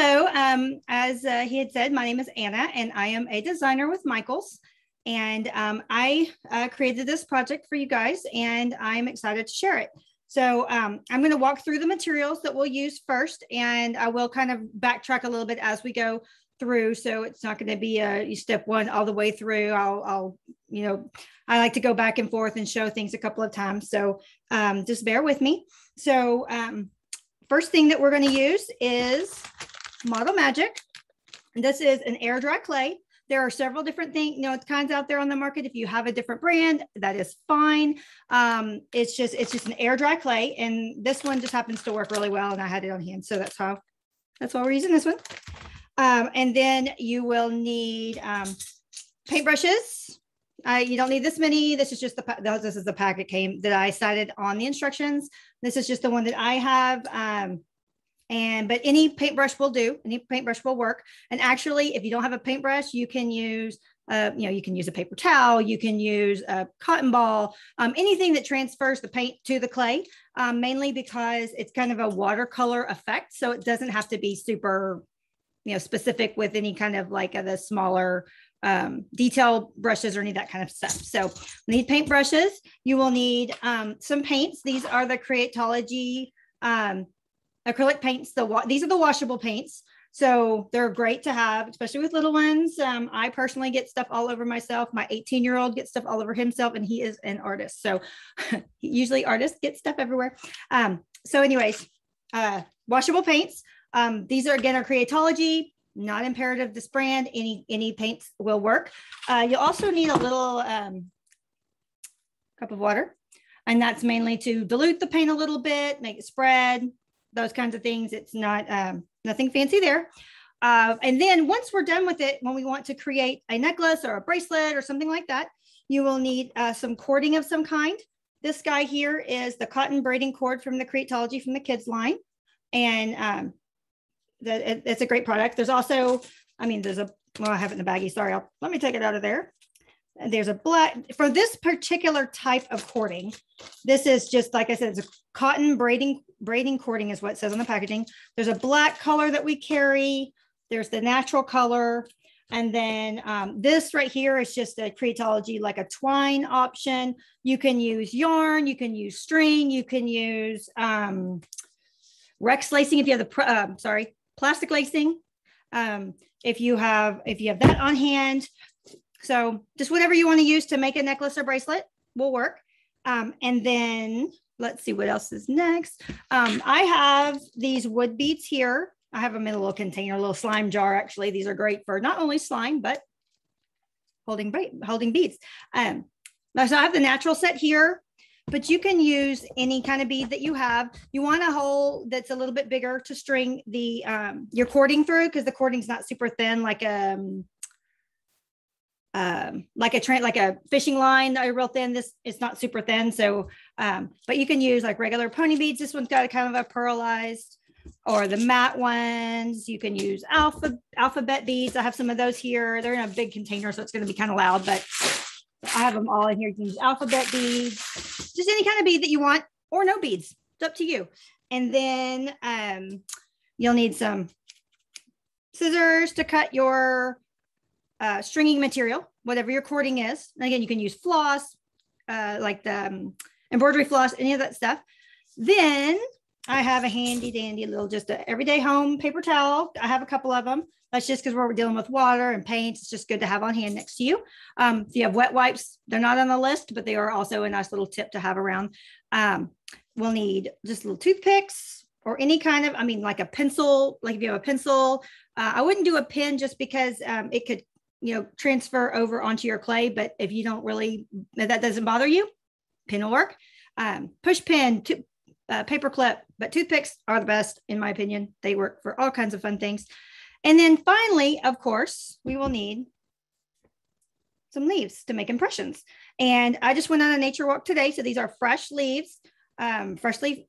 Hello, um, as uh, he had said, my name is Anna and I am a designer with Michaels. And um, I uh, created this project for you guys and I'm excited to share it. So um, I'm going to walk through the materials that we'll use first and I will kind of backtrack a little bit as we go through. So it's not going to be a step one all the way through. I'll, I'll, you know, I like to go back and forth and show things a couple of times. So um, just bear with me. So um, first thing that we're going to use is Model Magic. This is an air dry clay. There are several different things, you know, kinds out there on the market. If you have a different brand, that is fine. Um, it's just it's just an air dry clay, and this one just happens to work really well. And I had it on hand, so that's how that's why we're using this one. Um, and then you will need um, paintbrushes. Uh, you don't need this many. This is just the this is the packet came that I cited on the instructions. This is just the one that I have. Um, and but any paintbrush will do any paintbrush will work and actually if you don't have a paintbrush you can use uh, you know you can use a paper towel you can use a cotton ball um, anything that transfers the paint to the clay um, mainly because it's kind of a watercolor effect so it doesn't have to be super you know specific with any kind of like a, the smaller um, detail brushes or any that kind of stuff. So need paint brushes. You will need um, some paints. These are the Creatology um, acrylic paints. The these are the washable paints. So they're great to have, especially with little ones. Um, I personally get stuff all over myself. My 18 year old gets stuff all over himself, and he is an artist. So usually artists get stuff everywhere. Um, so, anyways, uh, washable paints. Um, these are again are Creatology. Not imperative this brand. Any any paints will work. Uh, you also need a little um, cup of water, and that's mainly to dilute the paint a little bit, make it spread, those kinds of things. It's not um, nothing fancy there. Uh, and then once we're done with it, when we want to create a necklace or a bracelet or something like that, you will need uh, some cording of some kind. This guy here is the cotton braiding cord from the Creatology from the kids line. And um, the, it, it's a great product. There's also, I mean, there's a, well, I have it in the baggie. Sorry, I'll, let me take it out of there. There's a black, for this particular type of cording, this is just, like I said, it's a cotton braiding braiding cording is what it says on the packaging. There's a black color that we carry. There's the natural color. And then um, this right here is just a Creatology, like a twine option. You can use yarn, you can use string, you can use um, Rex lacing if you have the, uh, sorry, plastic lacing. Um, if you have, if you have that on hand. So just whatever you want to use to make a necklace or bracelet will work. Um, and then let's see what else is next. Um, I have these wood beads here. I have them in a little container, a little slime jar. Actually, these are great for not only slime, but holding, holding beads. Um, so I have the natural set here, but you can use any kind of bead that you have. You want a hole that's a little bit bigger to string the um, your cording through because the cording's not super thin like um, um, like a train, like a fishing line that are real thin. This is not super thin. So, um, but you can use like regular pony beads. This one's got a kind of a pearlized or the matte ones. You can use alpha alphabet beads. I have some of those here. They're in a big container, so it's going to be kind of loud, but I have them all in here. You can use alphabet beads, just any kind of bead that you want, or no beads. It's up to you. And then um, you'll need some scissors to cut your uh, stringing material, whatever your cording is. And again, you can use floss, uh, like the um, embroidery floss, any of that stuff. Then I have a handy dandy little, just a everyday home paper towel. I have a couple of them. That's just because we're dealing with water and paint. It's just good to have on hand next to you. Um, if you have wet wipes, they're not on the list, but they are also a nice little tip to have around. Um, we'll need just little toothpicks or any kind of, I mean, like a pencil, like if you have a pencil, uh, I wouldn't do a pen just because um, it could you know, transfer over onto your clay. But if you don't really, that doesn't bother you, pin will work. Um, push pin, to, uh, paper clip, but toothpicks are the best in my opinion. They work for all kinds of fun things. And then finally, of course, we will need some leaves to make impressions. And I just went on a nature walk today. So these are fresh leaves. Um,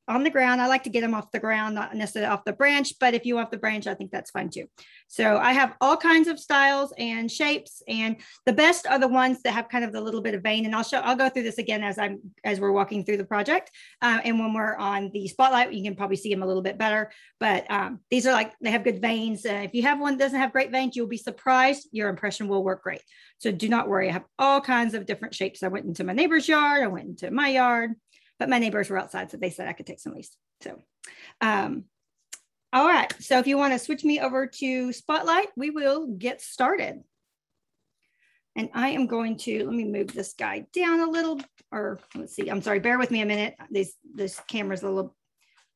on the ground. I like to get them off the ground, not necessarily off the branch, but if you want the branch, I think that's fine too. So I have all kinds of styles and shapes, and the best are the ones that have kind of the little bit of vein. And I'll show, I'll go through this again as I'm as we're walking through the project. Uh, and when we're on the spotlight, you can probably see them a little bit better. But um, these are like they have good veins. Uh, if you have one that doesn't have great veins, you'll be surprised. Your impression will work great. So do not worry. I have all kinds of different shapes. I went into my neighbor's yard. I went into my yard but my neighbors were outside, so they said I could take some these. So, um, all right. So if you want to switch me over to Spotlight, we will get started. And I am going to, let me move this guy down a little, or let's see, I'm sorry, bear with me a minute. This, this camera's a little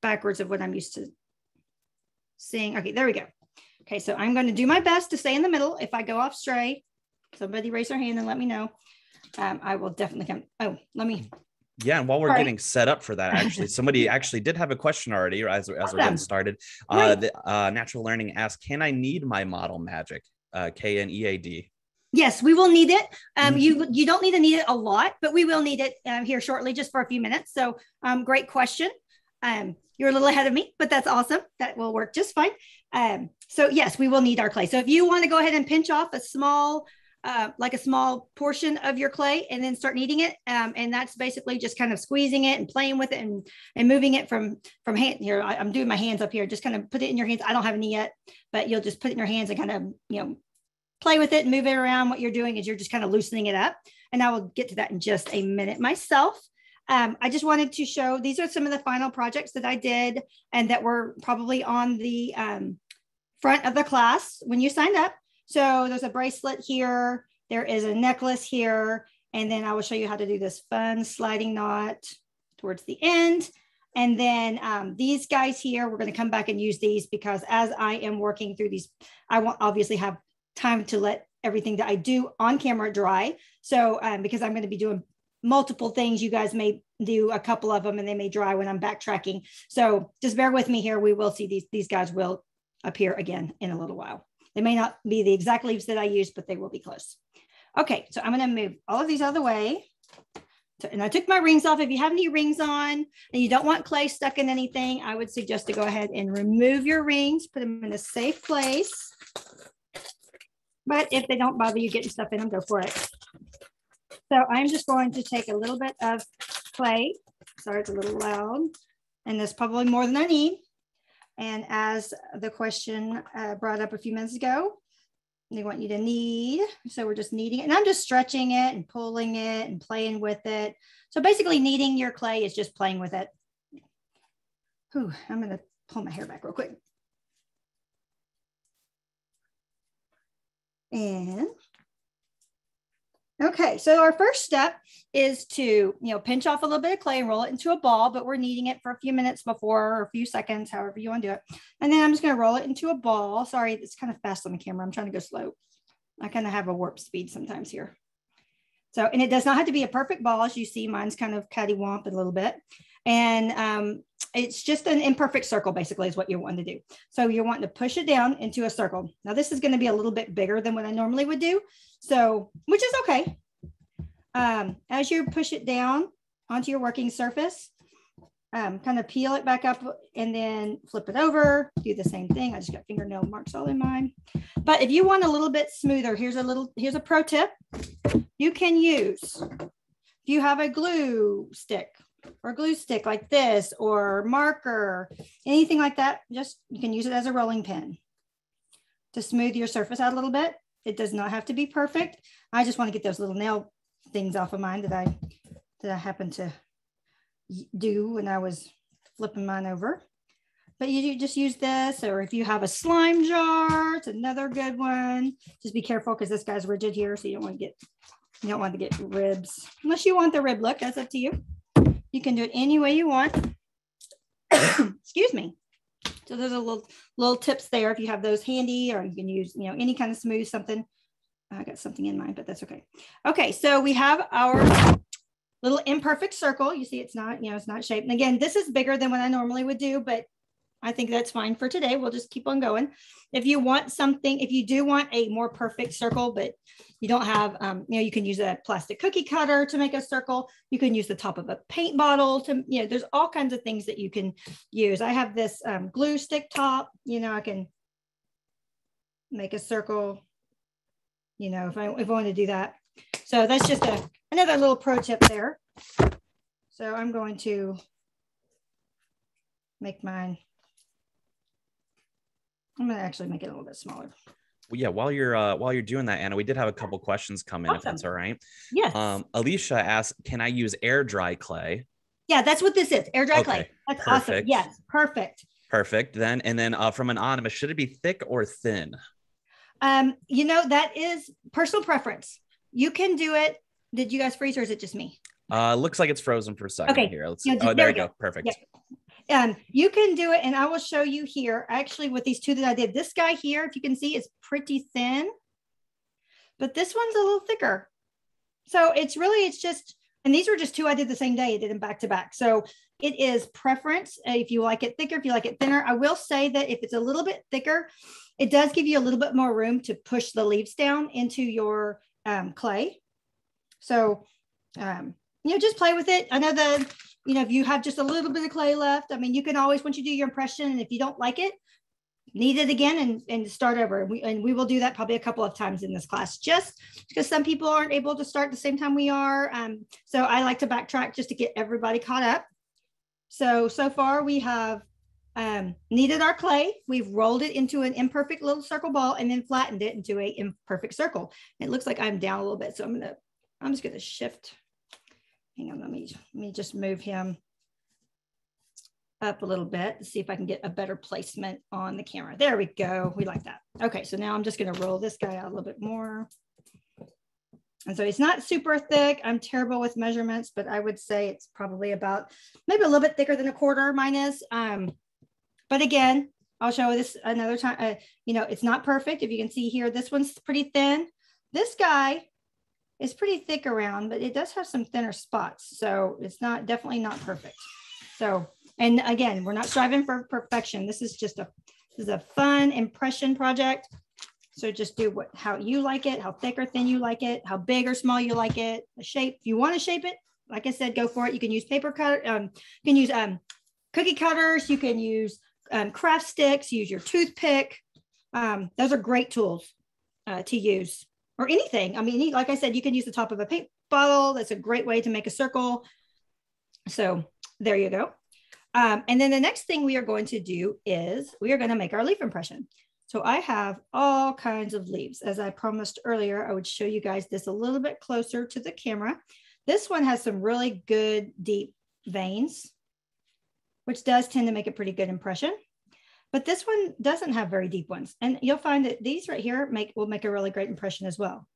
backwards of what I'm used to seeing. Okay, there we go. Okay, so I'm going to do my best to stay in the middle. If I go off stray, somebody raise their hand and let me know. Um, I will definitely come. Oh, let me yeah, and while we're getting set up for that, actually, somebody actually did have a question already as, as we're getting started. Uh, the, uh, Natural Learning asked, "Can I knead my model magic?" Uh, K N E A D. Yes, we will knead it. Um, mm-hmm. You you don't need to knead it a lot, but we will knead it um, here shortly, just for a few minutes. So, um, great question. Um, you're a little ahead of me, but that's awesome. That will work just fine. Um, so yes, we will need our clay. So if you want to go ahead and pinch off a small uh, like a small portion of your clay and then start kneading it. Um, and that's basically just kind of squeezing it and playing with it and, and moving it from, from hand here. I, am doing my hands up here, just kind of put it in your hands. I don't have any yet, but you'll just put it in your hands and kind of, you know, play with it and move it around. What you're doing is you're just kind of loosening it up. And I will get to that in just a minute myself. Um, I just wanted to show, these are some of the final projects that I did and that were probably on the um, front of the class when you signed up. So there's a bracelet here. There is a necklace here. And then I will show you how to do this fun sliding knot towards the end. And then um, these guys here, we're going to come back and use these because as I am working through these, I won't obviously have time to let everything that I do on camera dry. So um, because I'm going to be doing multiple things, you guys may do a couple of them and they may dry when I'm backtracking. So just bear with me here. We will see these, these guys will appear again in a little while. They may not be the exact leaves that I use, but they will be close. Okay, so I'm gonna move all of these out of the way. So, and I took my rings off. If you have any rings on and you don't want clay stuck in anything, I would suggest to go ahead and remove your rings, put them in a safe place. But if they don't bother you getting stuff in them, go for it. So I'm just going to take a little bit of clay. Sorry, it's a little loud. And there's probably more than I need. And as the question uh, brought up a few minutes ago, they want you to knead. So we're just kneading it. And I'm just stretching it and pulling it and playing with it. So basically kneading your clay is just playing with it. Whew, I'm going to pull my hair back real quick. And Okay, so our first step is to, you know, pinch off a little bit of clay and roll it into a ball, but we're kneading it for a few minutes before or a few seconds, however you want to do it. And then I'm just going to roll it into a ball. Sorry, it's kind of fast on the camera. I'm trying to go slow. I kind of have a warp speed sometimes here. So, and it does not have to be a perfect ball. As you see, mine's kind of cattywomp a little bit. And um, it's just an imperfect circle, basically, is what you're wanting to do. So you're wanting to push it down into a circle. Now, this is going to be a little bit bigger than what I normally would do. So, which is okay. Um, as you push it down onto your working surface, um, kind of peel it back up and then flip it over, do the same thing. I just got fingernail marks all in mine. But if you want a little bit smoother, here's a little, here's a pro tip. You can use, if you have a glue stick or glue stick like this or marker, anything like that, just you can use it as a rolling pin to smooth your surface out a little bit. It does not have to be perfect. I just want to get those little nail things off of mine that I that I happened to do when I was flipping mine over. But you just use this, or if you have a slime jar, it's another good one. Just be careful because this guy's rigid here, so you don't want to get you don't want to get ribs unless you want the rib look. That's up to you. You can do it any way you want. Excuse me. So there's a little little tips there if you have those handy, or you can use you know any kind of smooth something. I got something in mind, but that's okay. Okay, so we have our little imperfect circle. You see, it's not you know it's not shaped. And again, this is bigger than what I normally would do, but I think that's fine for today. We'll just keep on going. If you want something, if you do want a more perfect circle, but you don't have, um, you know, you can use a plastic cookie cutter to make a circle. You can use the top of a paint bottle to, you know, there's all kinds of things that you can use. I have this um, glue stick top, you know, I can make a circle, you know, if I, if I want to do that. So that's just a, another little pro tip there. So I'm going to make mine I'm gonna actually make it a little bit smaller. Well, yeah, while you're uh, while you're doing that, Anna, we did have a couple questions come in, awesome. if that's all right. Yes. Um, Alicia asked, "Can I use air dry clay?" Yeah, that's what this is. Air dry okay. clay. That's perfect. awesome. Yes, perfect. Perfect. Then and then uh, from an anonymous, should it be thick or thin? Um, you know that is personal preference. You can do it. Did you guys freeze or is it just me? Uh, looks like it's frozen for a second okay. here. Let's see. Yeah, oh, there, we go. go. Perfect. Yeah. Um, you can do it, and I will show you here. Actually, with these two that I did, this guy here, if you can see, is pretty thin, but this one's a little thicker. So it's really, it's just, and these were just two I did the same day. I did them back to back. So it is preference. If you like it thicker, if you like it thinner, I will say that if it's a little bit thicker, it does give you a little bit more room to push the leaves down into your um, clay. So, um, you know, just play with it. I know the you know, if you have just a little bit of clay left, I mean, you can always, once you do your impression, and if you don't like it, knead it again and, and start over. We, and we will do that probably a couple of times in this class, just because some people aren't able to start the same time we are. Um, so I like to backtrack just to get everybody caught up. So, so far we have um, kneaded our clay. We've rolled it into an imperfect little circle ball and then flattened it into a imperfect circle. It looks like I'm down a little bit. So I'm gonna, I'm just gonna shift hang on, let me, let me just move him up a little bit to see if I can get a better placement on the camera. There we go. We like that. Okay, so now I'm just going to roll this guy out a little bit more. And so it's not super thick. I'm terrible with measurements, but I would say it's probably about maybe a little bit thicker than a quarter mine is. Um, but again, I'll show this another time. Uh, you know, it's not perfect. If you can see here, this one's pretty thin. This guy it's pretty thick around, but it does have some thinner spots. So it's not definitely not perfect. So, and again, we're not striving for perfection. This is just a, this is a fun impression project. So just do what, how you like it, how thick or thin you like it, how big or small you like it, the shape. If you want to shape it, like I said, go for it. You can use paper cut, um, you can use um, cookie cutters, you can use um, craft sticks, use your toothpick. Um, those are great tools uh, to use or anything. I mean, like I said, you can use the top of a paint bottle. That's a great way to make a circle. So there you go. Um, and then the next thing we are going to do is we are going to make our leaf impression. So I have all kinds of leaves. As I promised earlier, I would show you guys this a little bit closer to the camera. This one has some really good deep veins, which does tend to make a pretty good impression. But this one doesn't have very deep ones. And you'll find that these right here make will make a really great impression as well.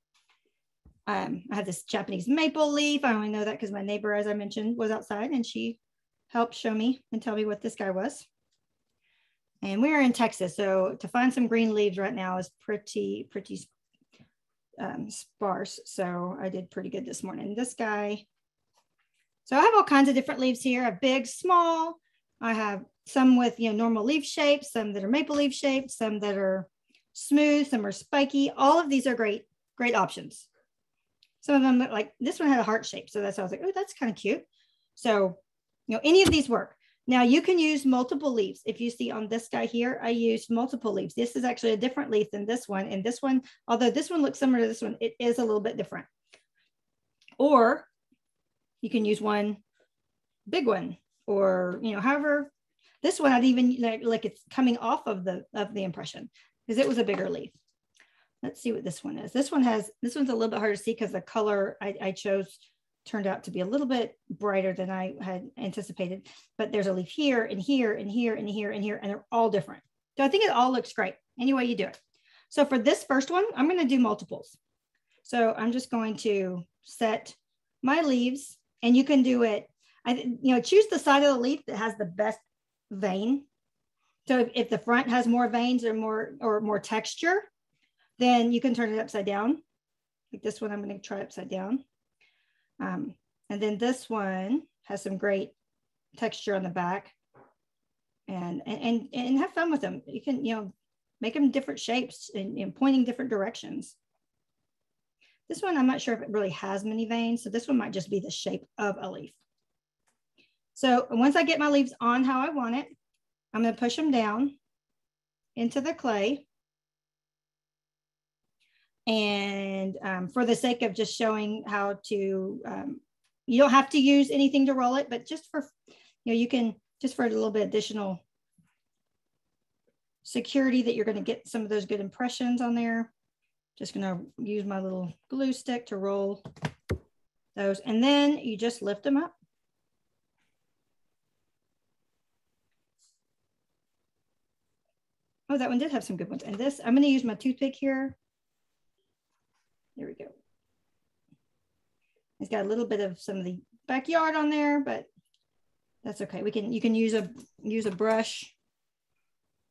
Um, I have this Japanese maple leaf. I only know that because my neighbor, as I mentioned, was outside and she helped show me and tell me what this guy was. And we're in Texas, so to find some green leaves right now is pretty, pretty um, sparse. So I did pretty good this morning. This guy, so I have all kinds of different leaves here. I have big, small. I have some with you know normal leaf shapes, some that are maple leaf shaped, some that are smooth, some are spiky. All of these are great, great options. Some of them like this one had a heart shape. So that's I was like, oh, that's kind of cute. So, you know, any of these work. Now you can use multiple leaves. If you see on this guy here, I used multiple leaves. This is actually a different leaf than this one. And this one, although this one looks similar to this one, it is a little bit different. Or you can use one big one or, you know, however this one, I'd even like, like it's coming off of the of the impression because it was a bigger leaf. Let's see what this one is. This one has, this one's a little bit harder to see because the color I, I chose turned out to be a little bit brighter than I had anticipated. But there's a leaf here and here and here and here and here, and they're all different. So I think it all looks great any way you do it. So for this first one, I'm going to do multiples. So I'm just going to set my leaves and you can do it. I, you know, choose the side of the leaf that has the best vein. So if, the front has more veins or more or more texture, then you can turn it upside down. Like this one, I'm going to try upside down. Um, and then this one has some great texture on the back. and, and, and have fun with them. You can, you know, make them different shapes and, and pointing different directions. This one, I'm not sure if it really has many veins. So this one might just be the shape of a leaf. So once I get my leaves on how I want it, I'm gonna push them down into the clay. And um, for the sake of just showing how to, um, you don't have to use anything to roll it, but just for, you know, you can, just for a little bit additional security that you're gonna get some of those good impressions on there. Just gonna use my little glue stick to roll those. And then you just lift them up. Oh, that one did have some good ones. And this, I'm gonna use my toothpick here. There we go. It's got a little bit of some of the backyard on there, but that's okay. We can, you can use a, use a brush.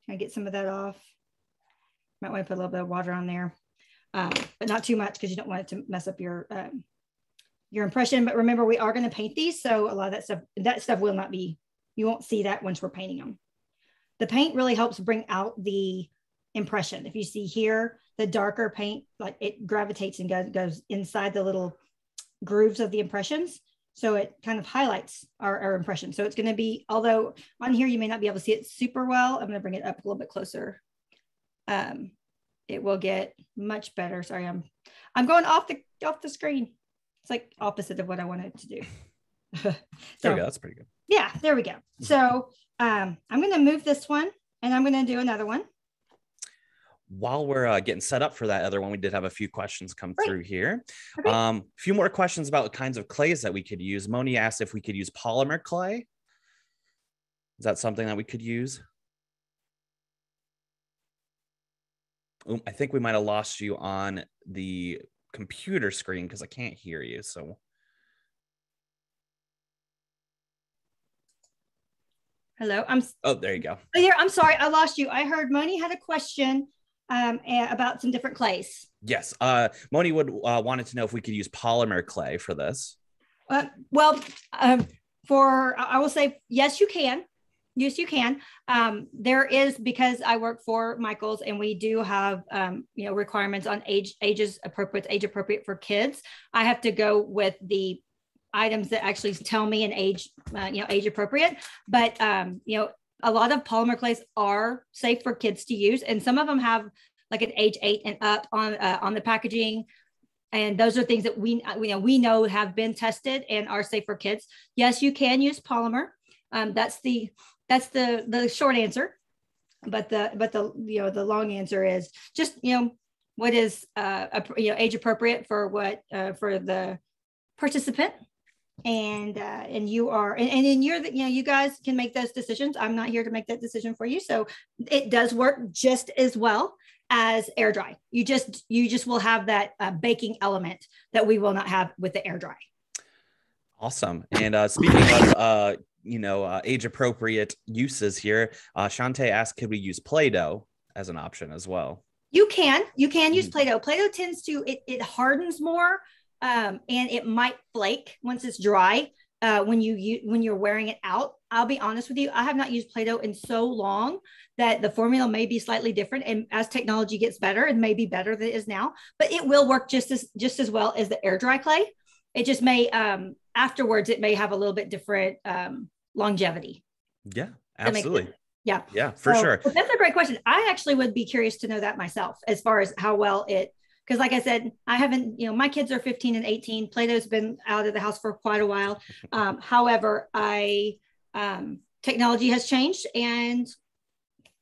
Can I get some of that off? Might want to put a little bit of water on there, um, but not too much because you don't want it to mess up your, um, your impression. But remember, we are going to paint these. So a lot of that stuff, that stuff will not be, you won't see that once we're painting them. The paint really helps bring out the impression. If you see here, the darker paint, like it gravitates and goes, goes inside the little grooves of the impressions. So it kind of highlights our, our impression. So it's going to be, although on here you may not be able to see it super well, I'm going to bring it up a little bit closer. Um, it will get much better. Sorry, I'm I'm going off the off the screen. It's like opposite of what I wanted to do. so, there we go. That's pretty good. Yeah, there we go. So um, I'm going to move this one and I'm going to do another one. While we're uh, getting set up for that other one, we did have a few questions come Great. through here. Okay. Um, a few more questions about the kinds of clays that we could use. Moni asked if we could use polymer clay. Is that something that we could use? Ooh, I think we might have lost you on the computer screen because I can't hear you. So Hello. I'm. Oh, there you go. Oh, I'm sorry, I lost you. I heard Moni had a question um, about some different clays. Yes. Uh, Moni would uh, wanted to know if we could use polymer clay for this. Uh, well, um, for I will say yes, you can. Yes, you can. Um, there is because I work for Michaels, and we do have um, you know requirements on age ages appropriate age appropriate for kids. I have to go with the items that actually tell me an age, uh, you know, age appropriate. But um, you know, a lot of polymer clays are safe for kids to use, and some of them have like an age eight and up on uh, on the packaging. And those are things that we you know we know have been tested and are safe for kids. Yes, you can use polymer. Um, that's the that's the the short answer. But the but the you know the long answer is just you know what is uh, you know age appropriate for what uh, for the participant and uh, and you are and, and then you're the, you know you guys can make those decisions. I'm not here to make that decision for you. So it does work just as well as air dry. You just you just will have that uh, baking element that we will not have with the air dry. Awesome. And uh, speaking of uh, you know uh, age appropriate uses here uh, Shante asked could we use play-doh as an option as well? You can you can use mm-hmm. play-doh. Play-doh tends to it, it hardens more um, and it might flake once it's dry uh, when you, you when you're wearing it out. I'll be honest with you, I have not used Play-Doh in so long that the formula may be slightly different. And as technology gets better, it may be better than it is now, but it will work just as just as well as the air dry clay. It just may um, afterwards it may have a little bit different um, longevity. Yeah, absolutely. Yeah. Yeah, for so, sure. That's a great question. I actually would be curious to know that myself as far as how well it because like i said i haven't you know my kids are 15 and 18 play-doh's been out of the house for quite a while. Um, however i um, technology has changed and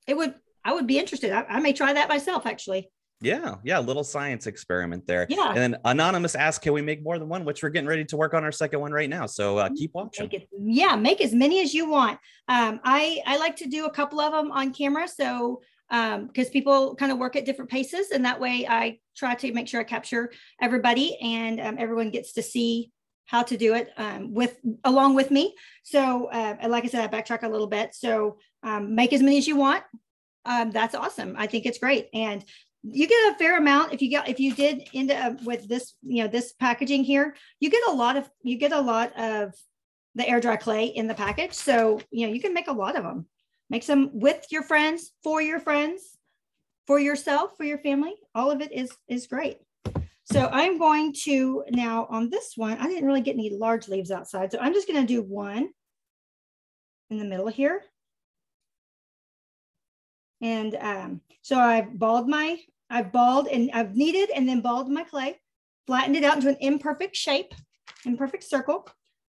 it would i would be interested. I, I, may try that myself actually. Yeah. Yeah. Little science experiment there. Yeah. And then anonymous asked can we make more than one? Which we're getting ready to work on our second one right now. So uh, keep watching. make it, yeah make as many as you want. Um, i i like to do a couple of them on camera. So because um, people kind of work at different paces and that way i try to make sure i capture everybody and um, everyone gets to see how to do it um, with along with me. So uh, like i said i backtrack a little bit. So um, make as many as you want. Um, that's awesome. I think it's great. And you get a fair amount. If you get if you did end up with this you know this packaging here you get a lot of you get a lot of the air dry clay in the package. So you know you can make a lot of them make some with your friends, for your friends, for yourself, for your family. All of it is, is great. So I'm going to now on this one, I didn't really get any large leaves outside. So I'm just going to do one in the middle here. And um, so I've balled my, I've balled and I've kneaded and then balled my clay, flattened it out into an imperfect shape, imperfect circle.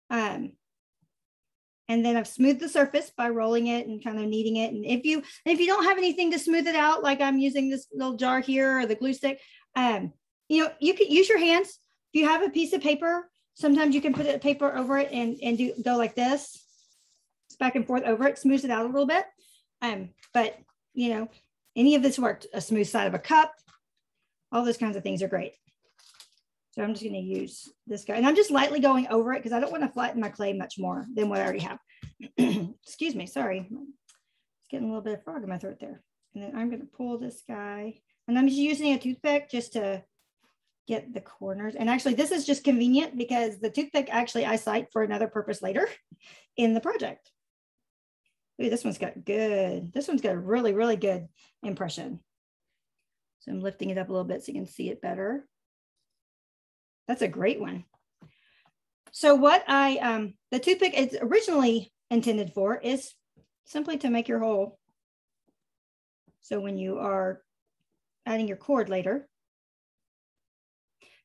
Um, and then I've smoothed the surface by rolling it and kind of kneading it. And if you if you don't have anything to smooth it out, like I'm using this little jar here or the glue stick, um, you know, you can use your hands. If you have a piece of paper, sometimes you can put a paper over it and and do go like this, it's back and forth over it, smooths it out a little bit. Um, but you know, any of this worked. A smooth side of a cup, all those kinds of things are great. So I'm just going to use this guy and I'm just lightly going over it because I don't want to flatten my clay much more than what I already have. Excuse me, sorry. It's getting a little bit of frog in my throat there. And then I'm going to pull this guy and I'm just using a toothpick just to get the corners. And actually this is just convenient because the toothpick actually I cite for another purpose later in the project. Ooh, this one's got good. This one's got a really, really good impression. So I'm lifting it up a little bit so you can see it better. That's a great one. So what I, um, the toothpick it's originally intended for is simply to make your hole. So when you are adding your cord later.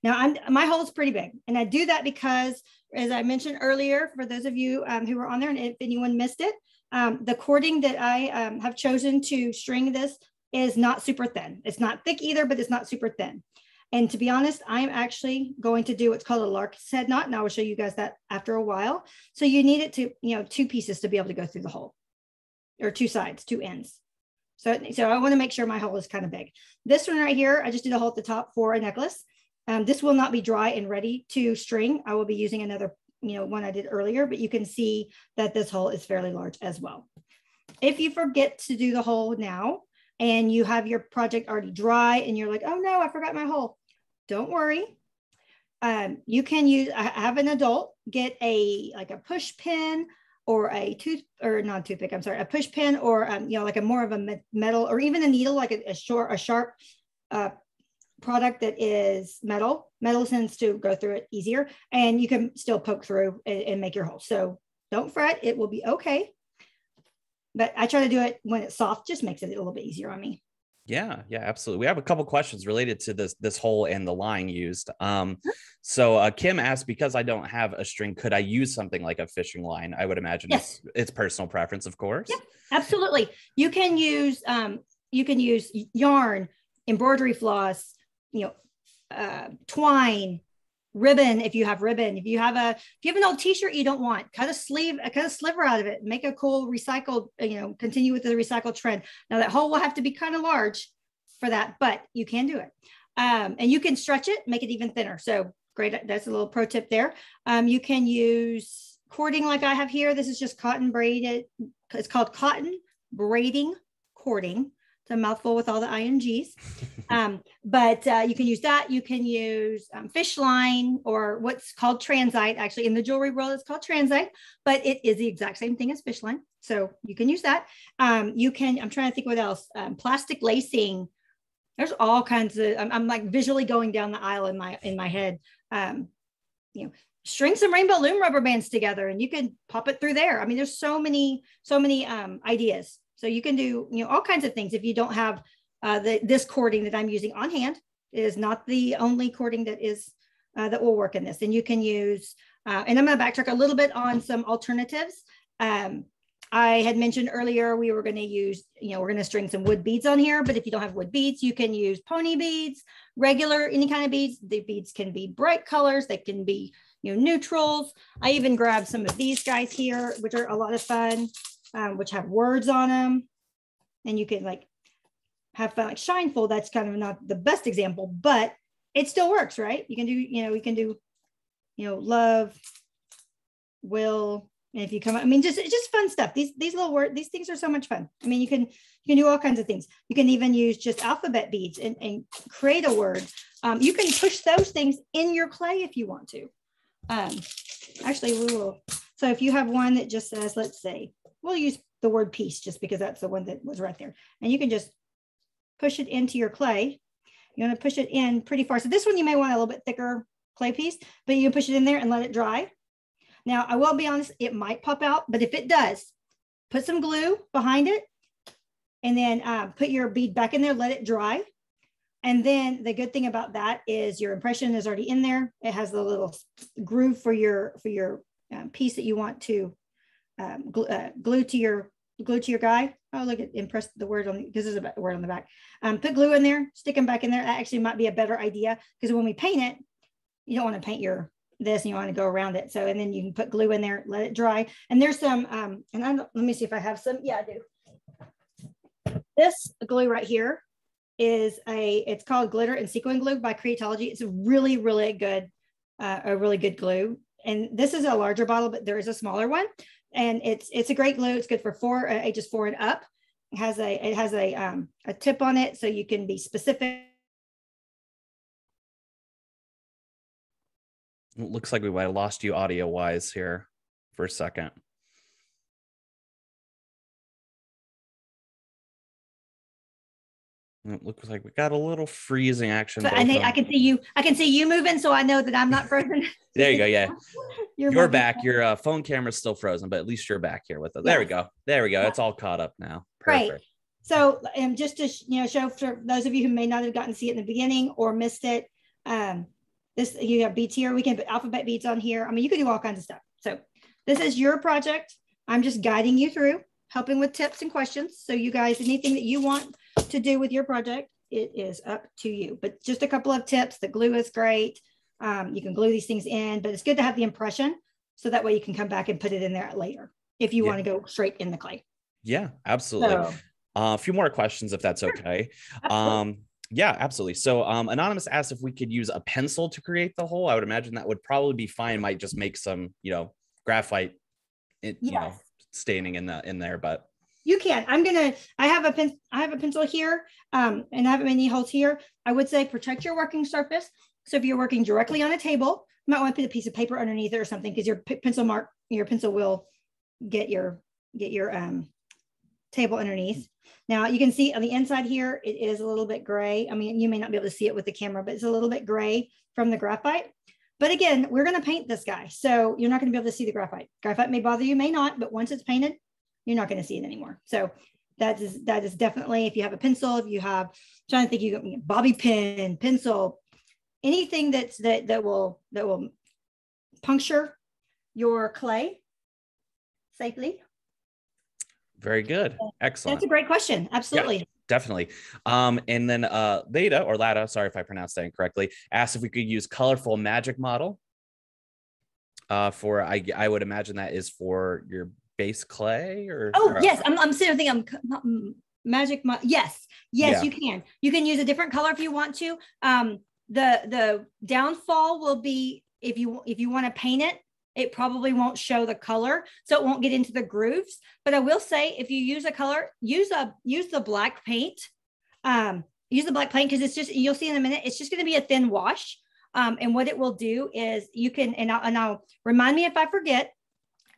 Now I'm, my hole is pretty big and I do that because as I mentioned earlier, for those of you um, who were on there and if anyone missed it, um, the cording that I um, have chosen to string this is not super thin. It's not thick either, but it's not super thin. And to be honest, I'm actually going to do what's called a Lark's head knot. And I will show you guys that after a while. So you need it to, you know, two pieces to be able to go through the hole or two sides, two ends. So, so I want to make sure my hole is kind of big. This one right here, I just did a hole at the top for a necklace. Um, this will not be dry and ready to string. I will be using another, you know, one I did earlier, but you can see that this hole is fairly large as well. If you forget to do the hole now and you have your project already dry and you're like, oh no, I forgot my hole don't worry. Um, you can use, I have an adult get a, like a push pin or a tooth or not toothpick, I'm sorry, a push pin or, um, you know, like a more of a metal or even a needle, like a, a short, a sharp uh, product that is metal. Metal tends to go through it easier and you can still poke through and, and make your hole. So don't fret, it will be okay. But I try to do it when it's soft, just makes it a little bit easier on me. Yeah, yeah, absolutely. We have a couple questions related to this this hole and the line used. Um, so uh, Kim asked, because I don't have a string, could I use something like a fishing line? I would imagine yes. it's, it's personal preference, of course. Yeah, absolutely. You can use um, you can use yarn, embroidery floss, you know, uh, twine, ribbon if you have ribbon if you have a if you have an old t-shirt you don't want cut a sleeve cut a sliver out of it make a cool recycled you know continue with the recycled trend. Now that hole will have to be kind of large for that but you can do it. Um, and you can stretch it make it even thinner. So great that's a little pro tip there. Um, you can use cording like i have here. This is just cotton braided it's called cotton braiding cording a mouthful with all the ings. um, but uh, you can use that. You can use um, fish line or what's called transite. Actually, in the jewelry world, it's called transite, but it is the exact same thing as fish line. So you can use that. Um, you can. I'm trying to think what else. Um, plastic lacing. There's all kinds of. I'm, I'm, like visually going down the aisle in my in my head. Um, you know, string some rainbow loom rubber bands together, and you can pop it through there. I mean, there's so many so many um, ideas so you can do, you know, all kinds of things if you don't have uh, the, this cording that I'm using on hand is not the only cording that is uh, that will work in this. And you can use, uh, and I'm going to backtrack a little bit on some alternatives. Um, I had mentioned earlier we were going to use, you know, we're going to string some wood beads on here, but if you don't have wood beads, you can use pony beads, regular, any kind of beads. The beads can be bright colors, they can be, you know, neutrals. I even grabbed some of these guys here, which are a lot of fun um, which have words on them. And you can like have fun, like Shineful, that's kind of not the best example, but it still works, right? You can do, you know, you can do, you know, love, will, and if you come, I mean, just just fun stuff. These these little words, these things are so much fun. I mean, you can you can do all kinds of things. You can even use just alphabet beads and, and create a word. Um, you can push those things in your clay if you want to. Um, actually, we will. So if you have one that just says, let's say, we'll use the word piece just because that's the one that was right there. And you can just push it into your clay. You want to push it in pretty far. So this one you may want a little bit thicker clay piece, but you can push it in there and let it dry. Now, I will be honest, it might pop out, but if it does, put some glue behind it and then uh, put your bead back in there, let it dry. And then the good thing about that is your impression is already in there. It has the little groove for your for your um, piece that you want to um, glue, uh, glue to your glue to your guy. Oh, look at impress the word on because there's a word on the back. Um, put glue in there, stick them back in there. That actually might be a better idea because when we paint it, you don't want to paint your this and you want to go around it. So, and then you can put glue in there, let it dry. And there's some, um, and I let me see if I have some. Yeah, I do. This glue right here is a, it's called glitter and sequin glue by Creatology. It's a really, really good, uh, a really good glue. And this is a larger bottle, but there is a smaller one. And it's it's a great glue. It's good for four uh, ages four and up. It has a it has a um, a tip on it, so you can be specific It looks like we might have lost you audio wise here for a second. It looks like we got a little freezing action. So I, I can see you. I can see you moving, so I know that I'm not frozen. there you go. Yeah, you're, you're back. Your uh, phone camera's still frozen, but at least you're back here with us. There we go. There we go. Yeah. It's all caught up now. Perfect. Great. So, um, just to you know, show for those of you who may not have gotten to see it in the beginning or missed it, um, this you have beads here. We can put alphabet beads on here. I mean, you can do all kinds of stuff. So, this is your project. I'm just guiding you through, helping with tips and questions. So, you guys, anything that you want to do with your project, it is up to you. But just a couple of tips. The glue is great. Um, you can glue these things in, but it's good to have the impression so that way you can come back and put it in there later if you yeah. want to go straight in the clay. Yeah, absolutely. So, uh, a few more questions if that's okay. Sure. Um, yeah, absolutely. So, um, Anonymous asked if we could use a pencil to create the hole. I would imagine that would probably be fine. Might just make some, you know, graphite, it, yes. you know, staining in the in there, but you can. I'm gonna. I have a pen. I have a pencil here, um, and I have many holes here. I would say protect your working surface. So if you're working directly on a table, you might want to put a piece of paper underneath it or something because your pencil mark, your pencil will get your get your um, table underneath. Now you can see on the inside here, it is a little bit gray. I mean, you may not be able to see it with the camera, but it's a little bit gray from the graphite. But again, we're going to paint this guy. So you're not going to be able to see the graphite. Graphite may bother you, may not, but once it's painted, you're not going to see it anymore. So that is that is definitely if you have a pencil, if you have I'm trying to think you got bobby pin, pencil, anything that's that that will that will puncture your clay safely. Very good. Excellent. That's a great question. Absolutely. Yeah definitely. Um, and then uh, Lada or Lada, sorry if I pronounced that incorrectly, asked if we could use colorful magic model. Uh, for I, I would imagine that is for your base clay or oh or, yes i'm, I'm sitting thinking i'm magic yes yes yeah. you can. You can use a different color if you want to. Um the the downfall will be if you if you want to paint it it probably won't show the color so it won't get into the grooves. But i will say if you use a color use a use the black paint um use the black paint because it's just you'll see in a minute it's just going to be a thin wash. Um, and what it will do is you can and I'll, and I'll remind me if i forget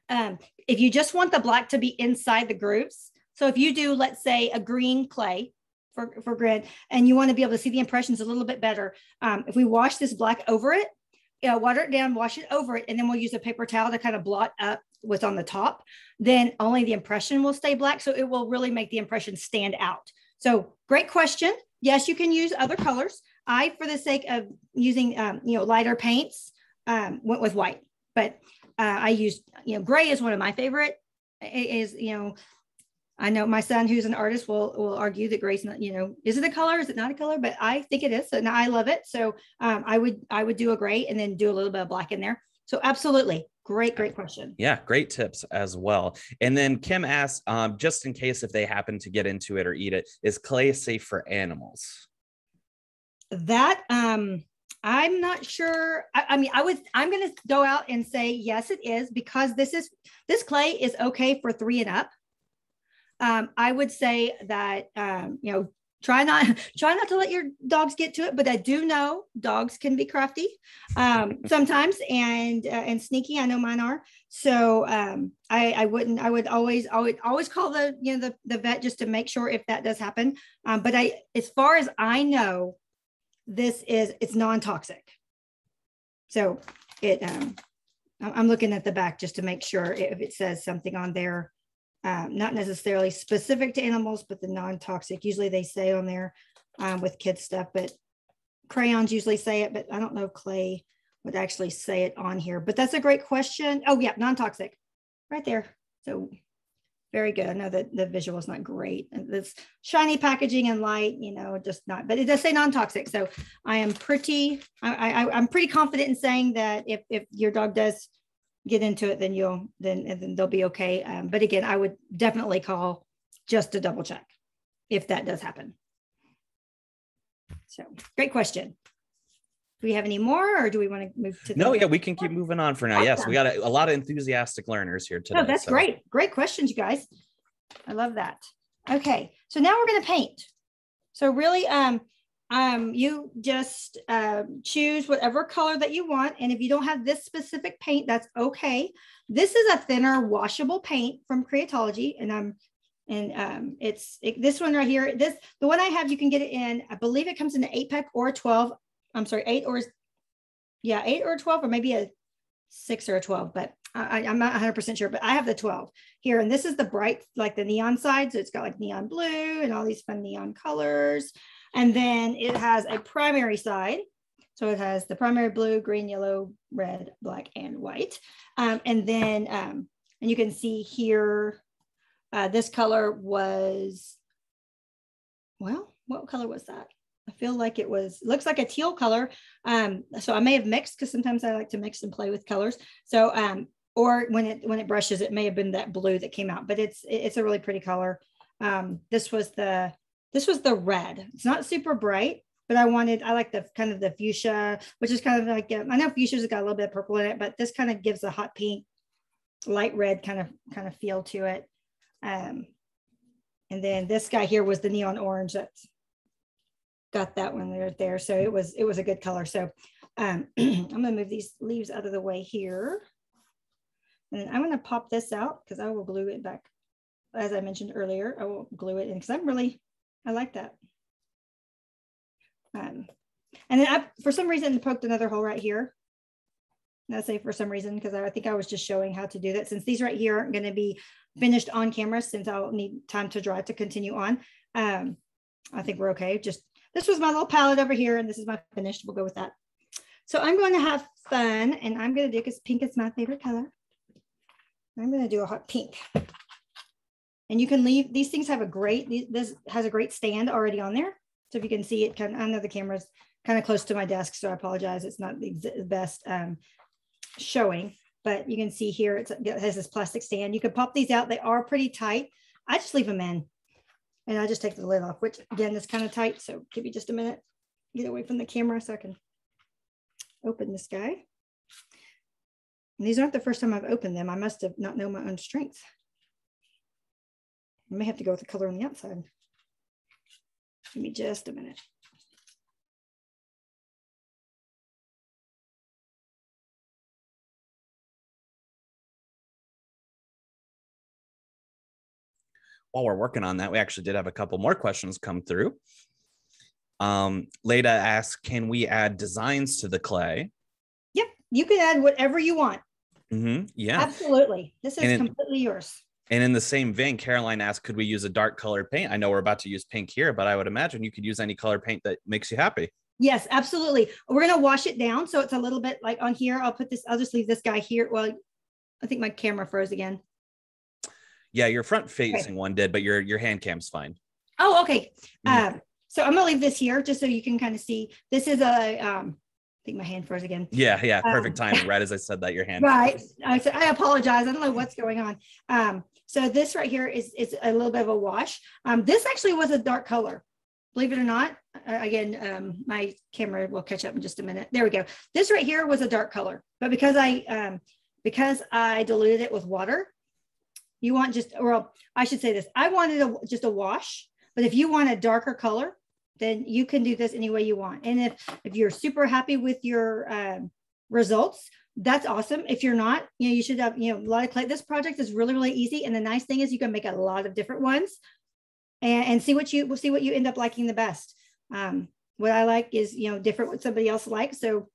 um, if you just want the black to be inside the grooves, so if you do, let's say, a green clay for, for grid, and you want to be able to see the impressions a little bit better, um, if we wash this black over it, you know, water it down, wash it over it, and then we'll use a paper towel to kind of blot up what's on the top, then only the impression will stay black. So it will really make the impression stand out. So great question. Yes, you can use other colors. I, for the sake of using, um, you know, lighter paints, um, went with white, but uh, I use, you know, gray is one of my favorite. It is, you know, I know my son, who's an artist, will will argue that gray's not, you know, is it a color? Is it not a color? But I think it is, and I love it. So um, I would I would do a gray and then do a little bit of black in there. So absolutely, great great question. Yeah, great tips as well. And then Kim asks, um, just in case if they happen to get into it or eat it, is clay safe for animals? That um I'm not sure. I, I mean, I was. I'm going to go out and say, yes, it is because this is, this clay is okay for three and up. Um, I would say that, um, you know, try not try not to let your dogs get to it but i do know dogs can be crafty um, sometimes and uh, and sneaky i know mine are so um, I, I wouldn't i would always would always call the you know the, the vet just to make sure if that does happen um, but i as far as i know this is it's non-toxic so it um, i'm looking at the back just to make sure if it says something on there um, not necessarily specific to animals, but the non-toxic. Usually they say on there um, with kids stuff, but crayons usually say it, but I don't know clay would actually say it on here. But that's a great question. Oh yeah, non-toxic, right there. So very good. I know that the visual is not great. This shiny packaging and light, you know, just not. But it does say non-toxic, so I am pretty. I, I I'm pretty confident in saying that if if your dog does get into it, then you'll then then they'll be okay. Um, but again, I would definitely call just to double check if that does happen. So great question. Do we have any more or do we want to move to no yeah we can keep moving on for now awesome. yes we got a, a, lot of enthusiastic learners here today oh, that's so. great great questions you guys i love that okay so now we're going to paint so really um um, you just uh, choose whatever color that you want. And if you don't have this specific paint, that's okay. This is a thinner washable paint from Creatology. And I'm and um, it's it, this one right here. This the one I have, you can get it in. I believe it comes in an eight pack or a 12. I'm sorry, eight or yeah, eight or 12, or maybe a six or a 12, but I, am not 100% sure, but I have the 12 here. And this is the bright, like the neon side. So it's got like neon blue and all these fun neon colors. And then it has a primary side. So it has the primary blue, green, yellow, red, black, and white. Um, and then, um, and you can see here, uh, this color was, well, what color was that? I feel like it was, looks like a teal color. Um, so I may have mixed because sometimes I like to mix and play with colors. So, um, or when it, when it brushes, it may have been that blue that came out, but it's, it's a really pretty color. Um, this was the this was the red. It's not super bright, but I wanted, I like the kind of the fuchsia, which is kind of like, uh, I know fuchsia's got a little bit of purple in it, but this kind of gives a hot pink, light red kind of, kind of feel to it. Um, and then this guy here was the neon orange that's got that one right there. So it was, it was a good color. So um, I'm gonna move these leaves out of the way here. And I'm gonna pop this out because I will glue it back. As I mentioned earlier, I will glue it in because I'm really I like that. Um, and then I, for some reason, poked another hole right here. I say for some reason, because I think I was just showing how to do that. Since these right here aren't going to be finished on camera, since I'll need time to dry to continue on. Um, I think we're okay. Just this was my little palette over here, and this is my finished. We'll go with that. So I'm going to have fun, and I'm going to do because pink is my favorite color. I'm going to do a hot pink. And you can leave, these things have a great, this has a great stand already on there. So if you can see it, kind of, I know the camera's kind of close to my desk, so I apologize. It's not the best um, showing, but you can see here it has this plastic stand. You can pop these out. They are pretty tight. I just leave them in and I just take the lid off, which again is kind of tight. So give me just a minute, get away from the camera so I can open this guy. And these aren't the first time I've opened them. I must have not known my own strength. I may have to go with the color on the outside. Give me just a minute. While we're working on that, we actually did have a couple more questions come through. Um, Leda asks, can we add designs to the clay? Yep, you can add whatever you want. Mm-hmm. Yeah, absolutely. This is completely yours. And in the same vein, Caroline asked, could we use a dark colored paint? I know we're about to use pink here, but I would imagine you could use any color paint that makes you happy. Yes, absolutely. We're going to wash it down. So it's a little bit like on here. I'll put this, I'll just leave this guy here. Well, I think my camera froze again. Yeah, your front facing okay. one did, but your, your hand cam's fine. Oh, okay. Mm-hmm. Um, so I'm going to leave this here just so you can kind of see. This is a, um, I think my hand froze again. Yeah, yeah, perfect um, timing. Right as I said that, your hand. Right. I said I apologize. I don't know what's going on. Um, so this right here is, is a little bit of a wash. Um, this actually was a dark color, believe it or not. Uh, again, um, my camera will catch up in just a minute. There we go. This right here was a dark color, but because I um, because I diluted it with water, you want just, or I should say this, I wanted a, just a wash, But if you want a darker color, then you can do this any way you want. And if, if you're super happy with your um, results, that's awesome. If you're not, you know, you should have, you know, a lot of clay. This project is really, really easy. And the nice thing is you can make a lot of different ones and, and see what you will see what you end up liking the best. Um, what I like is, you know, different what somebody else likes. So,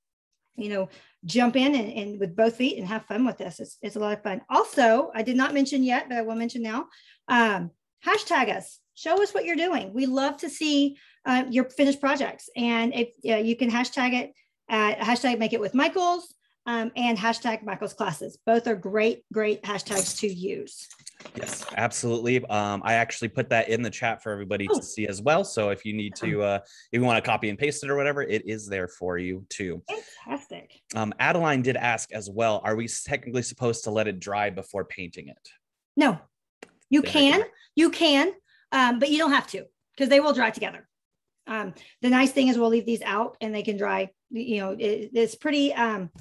you know, jump in and, and with both feet and have fun with this. It's, it's a lot of fun. Also, I did not mention yet, but I will mention now. Um, hashtag us show us what you're doing. We love to see uh, your finished projects. And if uh, you can hashtag it, at, hashtag make it with Michaels um, and hashtag Michaels classes. Both are great, great hashtags to use. Yes, absolutely. Um, I actually put that in the chat for everybody oh. to see as well. So if you need to, uh, if you want to copy and paste it or whatever, it is there for you too. Fantastic. Um, Adeline did ask as well, are we technically supposed to let it dry before painting it? No, you can, you can, um, but you don't have to because they will dry together. Um, the nice thing is we'll leave these out and they can dry. You know, it, it's pretty, um,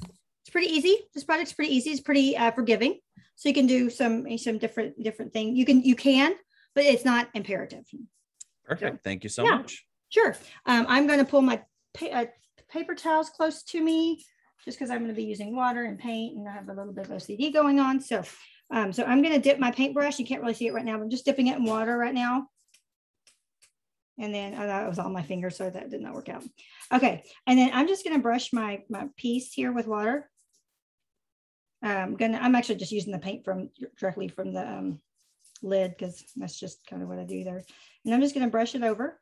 pretty easy. This project's pretty easy. It's pretty uh, forgiving. So you can do some some different different thing. You can you can, but it's not imperative. Perfect. So, Thank you so yeah, much. Sure. Um, I'm going to pull my pa uh, paper towels close to me just because I'm going to be using water and paint and I have a little bit of OCD going on. So um, so I'm going to dip my paintbrush. You can't really see it right now, but I'm just dipping it in water right now. And then oh, that was on my finger, so that did not work out. Okay, and then I'm just going to brush my, my piece here with water. I'm gonna, I'm actually just using the paint from directly from the um, lid because that's just kind of what I do there. And I'm just going to brush it over.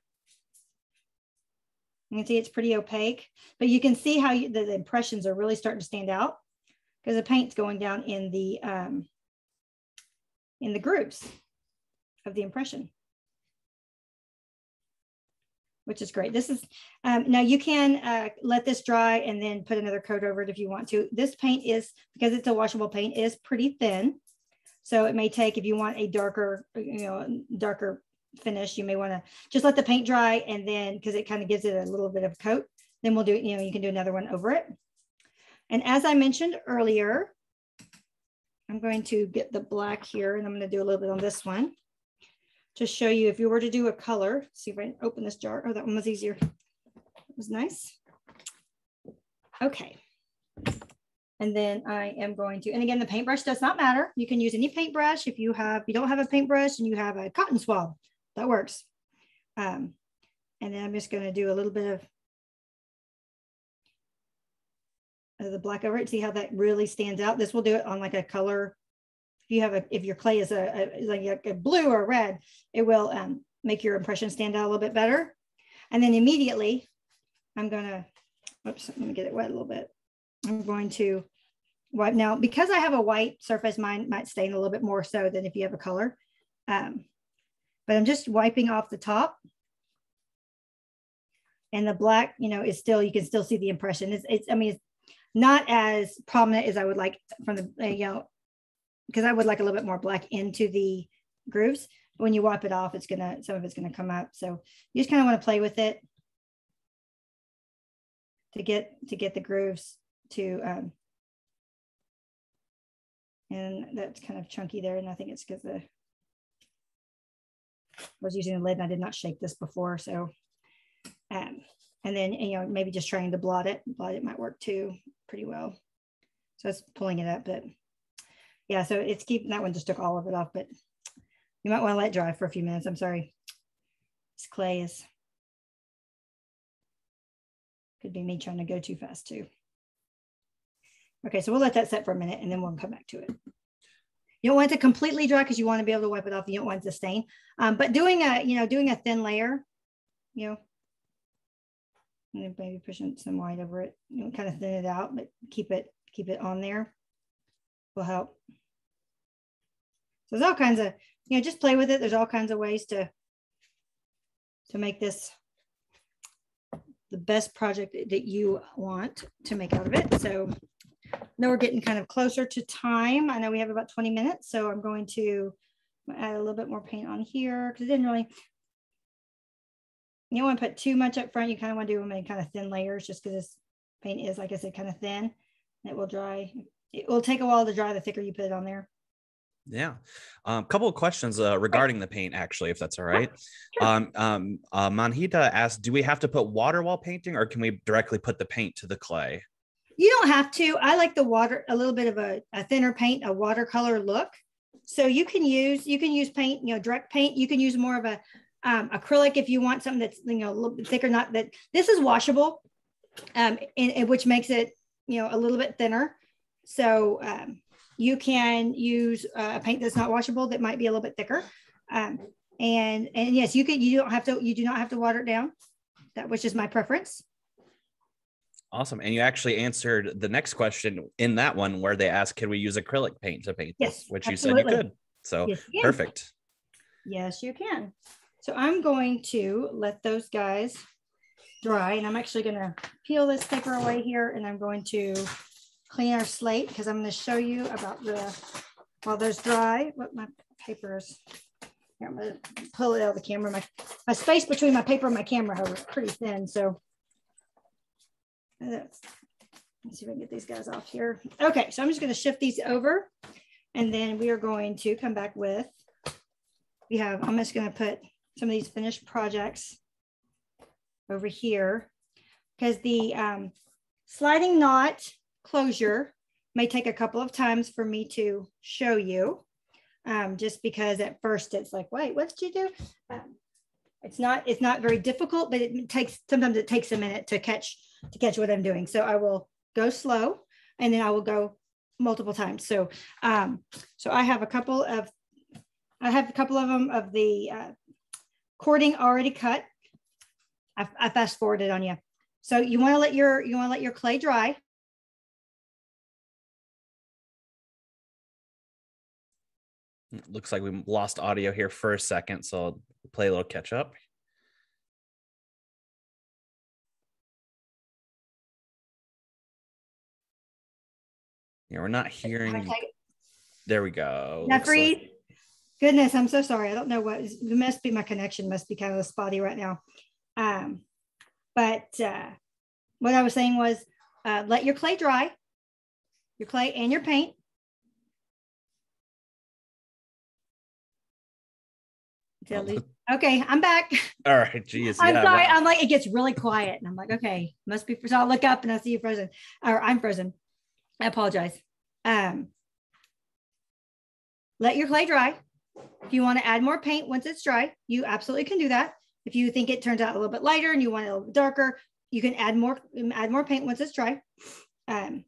You can see it's pretty opaque, but you can see how you, the, the impressions are really starting to stand out because the paint's going down in the um, in the grooves of the impression which is great. This is, um, now you can uh, let this dry and then put another coat over it if you want to. This paint is, because it's a washable paint, is pretty thin. So it may take, if you want a darker, you know, darker finish, you may want to just let the paint dry and then, because it kind of gives it a little bit of coat, then we'll do, it. you know, you can do another one over it. And as I mentioned earlier, I'm going to get the black here and I'm going to do a little bit on this one to show you if you were to do a color. See if I open this jar. Oh, that one was easier. It was nice. Okay. And then I am going to, and again, the paintbrush does not matter. You can use any paintbrush. If you have, you don't have a paintbrush and you have a cotton swab, that works. Um, and then I'm just going to do a little bit of the black over it. See how that really stands out. This will do it on like a color. If you have a, if your clay is a, a like a blue or red, it will um, make your impression stand out a little bit better. And then immediately I'm going to, oops, let me get it wet a little bit. I'm going to wipe now because I have a white surface, mine might stain a little bit more so than if you have a color. Um, but I'm just wiping off the top and the black, you know, is still, you can still see the impression. It's, it's I mean, it's not as prominent as I would like from the, you know, because I would like a little bit more black into the grooves. When you wipe it off, it's gonna, some of it's gonna come up. So you just kind of want to play with it to get, to get the grooves to, um, and that's kind of chunky there. And I think it's because the, I was using the lid and I did not shake this before. So, um, and then, you know, maybe just trying to blot it, blot it might work too pretty well. So it's pulling it up, but yeah, so it's keeping that one just took all of it off, but you might want to let it dry for a few minutes. I'm sorry. This clay is, could be me trying to go too fast too. Okay, so we'll let that set for a minute and then we'll come back to it. You don't want it to completely dry because you want to be able to wipe it off. You don't want it to stain. Um, but doing a, you know, doing a thin layer, you know, and maybe pushing some white over it, you know, kind of thin it out, but keep it, keep it on there will help. So there's all kinds of, you know, just play with it. There's all kinds of ways to, to make this the best project that you want to make out of it. So now we're getting kind of closer to time. I know we have about 20 minutes, so I'm going to add a little bit more paint on here because it didn't really, you don't want to put too much up front. You kind of want to do them in kind of thin layers just because this paint is, like I said, kind of thin. It will dry. It will take a while to dry the thicker you put it on there. Yeah. A um, couple of questions uh, regarding the paint, actually, if that's all right. Sure. Um, um, uh, Manhita asked, do we have to put water while painting or can we directly put the paint to the clay? You don't have to. I like the water, a little bit of a, a thinner paint, a watercolor look. So you can use, you can use paint, you know, direct paint. You can use more of a um, acrylic if you want something that's, you know, a little bit thicker, not that this is washable, um, and, and which makes it, you know, a little bit thinner. So um, you can use a paint that's not washable that might be a little bit thicker. Um, and and yes, you can. You don't have to. You do not have to water it down. That was just my preference. Awesome. And you actually answered the next question in that one where they asked, "Can we use acrylic paint to paint?" Yes, which absolutely. you said you could. So yes, you perfect. Yes, you can. So I'm going to let those guys dry, and I'm actually going to peel this paper away here, and I'm going to clean our slate because I'm going to show you about the, while there's dry, what my papers, here, I'm going to pull it out of the camera. My, my space between my paper and my camera is pretty thin. So let's, let's see if I can get these guys off here. Okay, so I'm just going to shift these over and then we are going to come back with, we have, I'm just going to put some of these finished projects over here because the um, sliding knot closure may take a couple of times for me to show you, um, just because at first it's like, wait, what did you do? Um, it's not it's not very difficult, but it takes sometimes it takes a minute to catch to catch what I'm doing. So I will go slow, and then I will go multiple times. So um, so I have a couple of I have a couple of them of the uh, cording already cut. I, I fast forwarded on you. So you want to let your you want to let your clay dry. Looks like we lost audio here for a second, so I'll play a little catch up. Yeah, we're not hearing. There we go. Jeffrey, like... goodness, I'm so sorry. I don't know what it must be. My connection must be kind of spotty right now. Um, but uh, what I was saying was, uh, let your clay dry, your clay and your paint, Okay, I'm back. All right, geez. I'm yeah, sorry. I'm like, it gets really quiet. And I'm like, okay, must be. So I'll look up and I see you frozen. Or I'm frozen. I apologize. Um, let your clay dry. If you want to add more paint once it's dry, you absolutely can do that. If you think it turns out a little bit lighter and you want it a little bit darker, you can add more add more paint once it's dry. Um,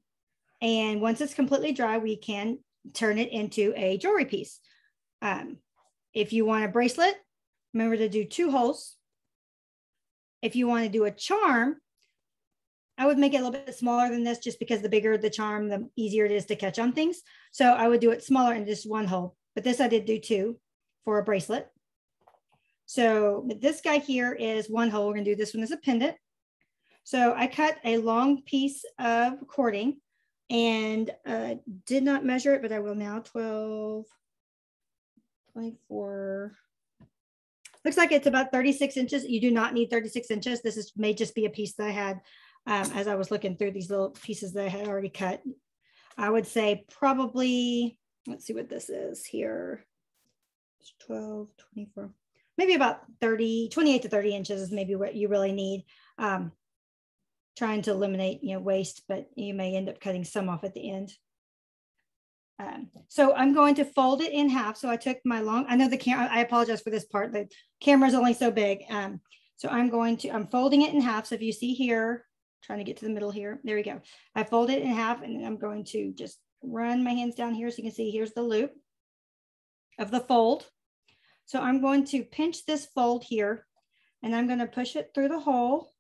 and once it's completely dry, we can turn it into a jewelry piece. Um, if you want a bracelet, remember to do two holes. If you want to do a charm, I would make it a little bit smaller than this just because the bigger the charm, the easier it is to catch on things. So I would do it smaller in just one hole. But this I did do two for a bracelet. So this guy here is one hole. We're gonna do this one as a pendant. So I cut a long piece of cording and uh, did not measure it, but I will now 12, 24. Looks like it's about 36 inches. You do not need 36 inches. This is may just be a piece that I had um, as I was looking through these little pieces that I had already cut. I would say probably, let's see what this is here. 12, 24, maybe about 30, 28 to 30 inches is maybe what you really need. Um, trying to eliminate, you know, waste, but you may end up cutting some off at the end. Um, so I'm going to fold it in half. So I took my long, I know the camera, I apologize for this part. The camera is only so big. Um, so I'm going to, I'm folding it in half. So if you see here, trying to get to the middle here, there we go. I fold it in half and I'm going to just run my hands down here. So you can see here's the loop of the fold. So I'm going to pinch this fold here and I'm going to push it through the hole.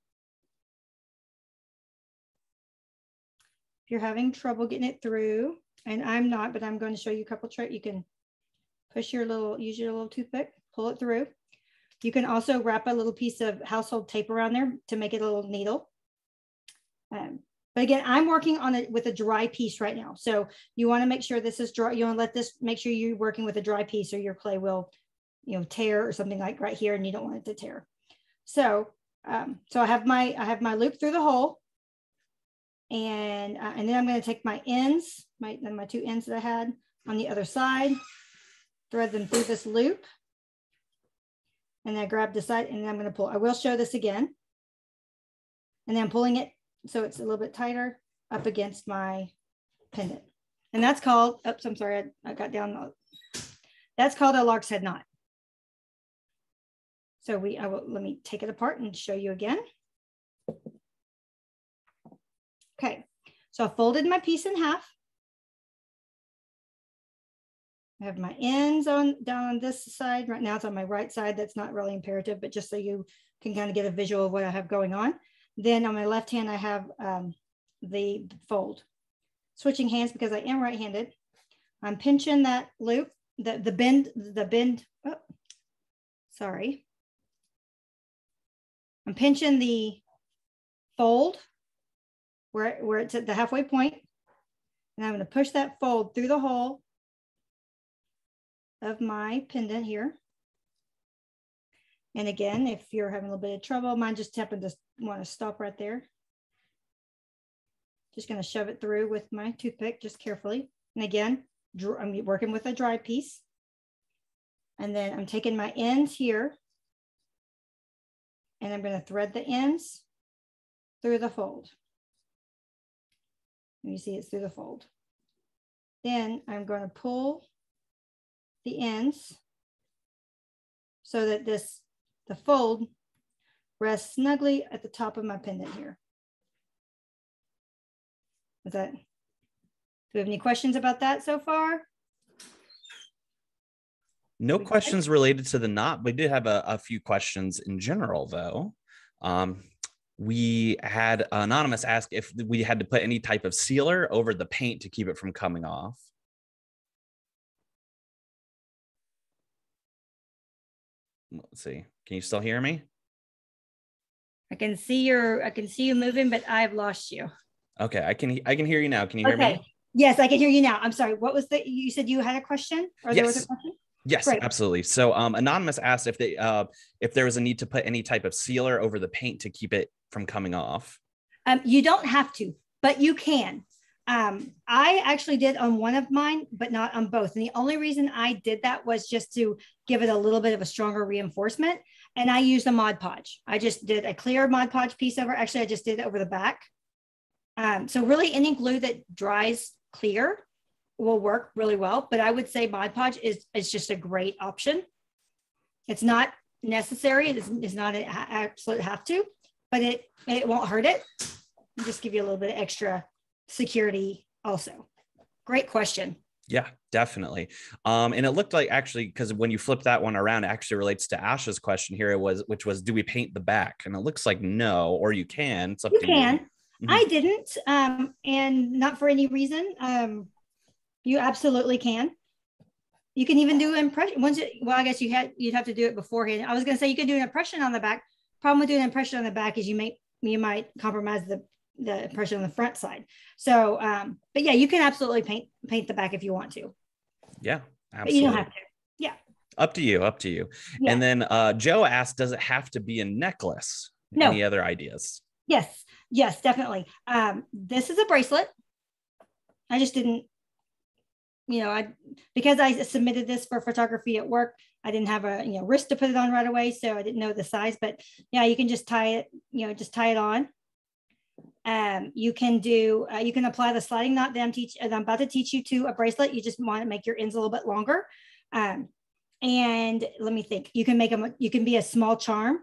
If you're having trouble getting it through, and I'm not, but I'm going to show you a couple tricks. You can push your little, use your little toothpick, pull it through. You can also wrap a little piece of household tape around there to make it a little needle. Um, but again, I'm working on it with a dry piece right now. So you want to make sure this is dry. You want to let this, make sure you're working with a dry piece or your clay will, you know, tear or something like right here and you don't want it to tear. So, um, so I have my, I have my loop through the hole and, uh, and then I'm going to take my ends, my, my two ends that I had on the other side. thread them through this loop. And I grab the side and I'm going to pull. I will show this again. And then I'm pulling it so it's a little bit tighter up against my pendant. And that's called, oops, I'm sorry, I, I got down. That's called a lark's head knot. So we, I will, let me take it apart and show you again. Okay, so I folded my piece in half. I have my ends on down on this side. Right now it's on my right side. That's not really imperative, but just so you can kind of get a visual of what I have going on. Then on my left hand, I have um, the fold. Switching hands because I am right-handed. I'm pinching that loop, the, the bend, the bend, oh, sorry. I'm pinching the fold where, where it's at the halfway point, And I'm gonna push that fold through the hole of my pendant here. And again, if you're having a little bit of trouble, mine just happened to want to stop right there. Just going to shove it through with my toothpick, just carefully. And again, I'm working with a dry piece. And then I'm taking my ends here and I'm going to thread the ends through the fold. And you see it's through the fold. Then I'm going to pull the ends so that this the fold rests snugly at the top of my pendant here. Is that, do we have any questions about that so far? No questions related to the knot. We did have a, a few questions in general, though. Um, we had anonymous ask if we had to put any type of sealer over the paint to keep it from coming off. Let's see. Can you still hear me? I can see your I can see you moving, but I've lost you. Okay, I can I can hear you now. Can you hear me? Yes, I can hear you now. I'm sorry. What was the you said you had a question or yes. there was a question? Yes, Great. absolutely. So um, anonymous asked if they uh, if there was a need to put any type of sealer over the paint to keep it from coming off. Um, you don't have to, but you can. Um, I actually did on one of mine, but not on both. And the only reason I did that was just to give it a little bit of a stronger reinforcement. And I used a Mod Podge. I just did a clear Mod Podge piece over. Actually, I just did it over the back. Um, so really any glue that dries clear will work really well. But I would say Mod Podge is, is just a great option. It's not necessary. It is, it's not an absolute have to, but it, it won't hurt it. just give you a little bit of extra security also? Great question. Yeah, definitely. Um, and it looked like actually, because when you flip that one around, it actually relates to Ash's question here. It was, which was, do we paint the back? And it looks like no, or you can. It's up you to can. you. Mm-hmm. I didn't, um, and not for any reason. Um, you absolutely can. You can even do impression. Once it, well, I guess you had you'd have to do it beforehand. I was going to say you could do an impression on the back. Problem with doing an impression on the back is you may you might compromise the the impression on the front side. So, um, but yeah, you can absolutely paint paint the back if you want to. Yeah, absolutely. But you don't have to. Yeah. Up to you. Up to you. Yeah. And then uh, Joe asked, "Does it have to be a necklace? No. Any other ideas?" Yes. Yes, definitely. Um, this is a bracelet. I just didn't, you know, I because I submitted this for photography at work. I didn't have a you know wrist to put it on right away, so I didn't know the size. But yeah, you can just tie it, you know, just tie it on um, you can do, uh, you can apply the sliding knot that I'm, teach, that I'm about to teach you to a bracelet. You just want to make your ends a little bit longer. Um, and let me think, you can make them, you can be a small charm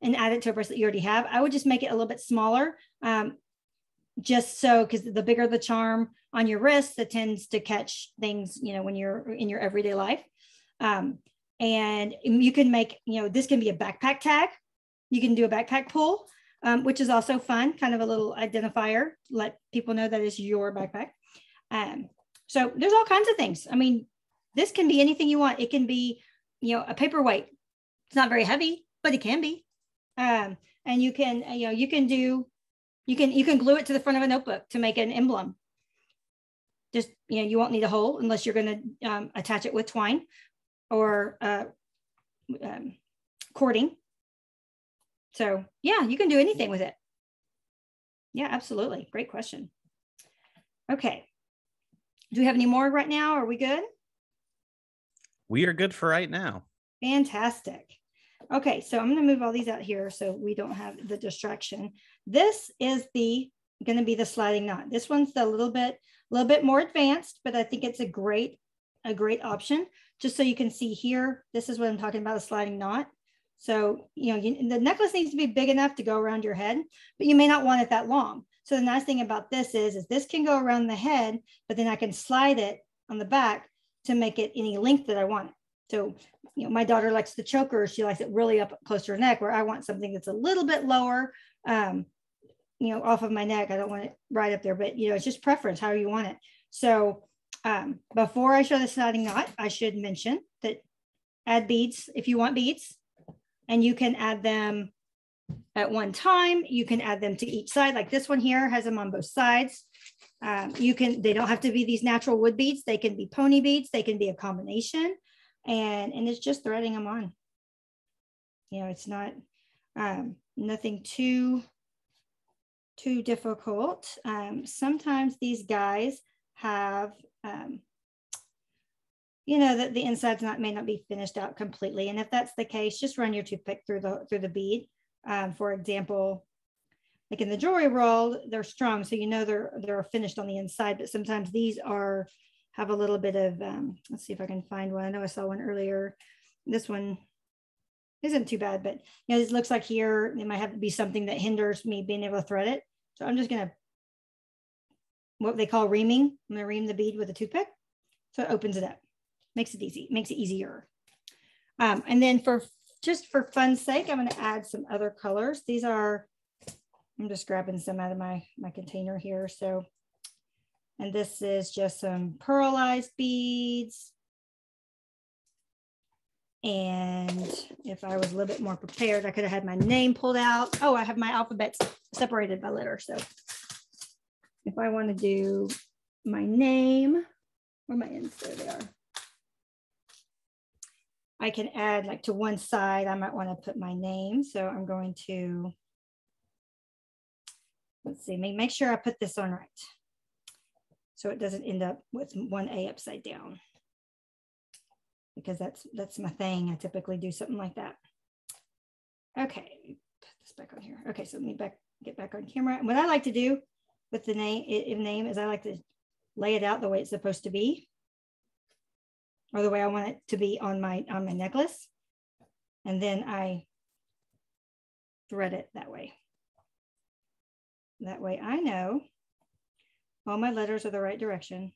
and add it to a bracelet you already have. I would just make it a little bit smaller. Um, just so, because the bigger the charm on your wrist, that tends to catch things, you know, when you're in your everyday life. Um, and you can make, you know, this can be a backpack tag. You can do a backpack pull um, which is also fun, kind of a little identifier, let people know that it's your backpack. Um, so there's all kinds of things. I mean, this can be anything you want. It can be, you know, a paperweight. It's not very heavy, but it can be. Um, and you can, you know, you can do, you can, you can glue it to the front of a notebook to make an emblem. Just, you know, you won't need a hole unless you're going to um, attach it with twine or uh, um, cording. So yeah, you can do anything with it. Yeah, absolutely. Great question. Okay. Do we have any more right now? Are we good? We are good for right now. Fantastic. Okay, so I'm going to move all these out here so we don't have the distraction. This is the going to be the sliding knot. This one's a little bit a little bit more advanced, but I think it's a great a great option. Just so you can see here, this is what I'm talking about, a sliding knot. So, you know, you, the necklace needs to be big enough to go around your head, but you may not want it that long. So the nice thing about this is, is this can go around the head, but then I can slide it on the back to make it any length that I want. So, you know, my daughter likes the choker. She likes it really up close to her neck where I want something that's a little bit lower, um, you know, off of my neck. I don't want it right up there, but you know, it's just preference, how you want it. So um, before I show the sliding knot, I should mention that add beads if you want beads and you can add them at one time. You can add them to each side like this one here has them on both sides. Um, you can, they don't have to be these natural wood beads. They can be pony beads. They can be a combination and, and it's just threading them on. You know, it's not um, nothing too, too difficult. Um, sometimes these guys have, um, you know, that the inside's not may not be finished out completely. And if that's the case, just run your toothpick through the through the bead. Um, for example, like in the jewelry world, they're strong, so you know they're they're finished on the inside. But sometimes these are have a little bit of. Um, let's see if I can find one. I know I saw one earlier. This one isn't too bad, but you know, it looks like here it might have to be something that hinders me being able to thread it. So I'm just gonna what they call reaming. I'm gonna ream the bead with a toothpick. So it opens it up, makes it easy, makes it easier. Um, and then for just for fun's sake, I'm gonna add some other colors. These are, I'm just grabbing some out of my, my container here. So, and this is just some pearlized beads. And if I was a little bit more prepared, I could have had my name pulled out. Oh, I have my alphabets separated by letter. So if I want to do my name, where my ends? There they are. I can add like to one side, I might want to put my name. So I'm going to, let's see, make, make sure I put this on right. So it doesn't end up with one A upside down because that's, that's my thing. I typically do something like that. Okay, put this back on here. Okay, so let me back, get back on camera. And what I like to do with the name, name is I like to lay it out the way it's supposed to be or the way I want it to be on my, on my necklace. And then I thread it that way. That way I know all my letters are the right direction